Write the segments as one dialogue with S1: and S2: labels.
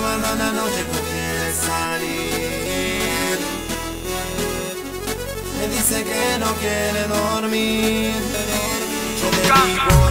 S1: cuando en la noche tú quieres salir. Me dice que no quiere dormir. Yo te digo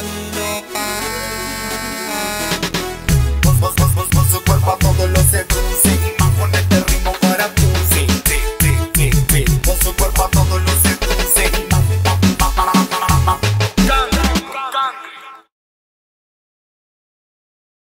S1: Bye.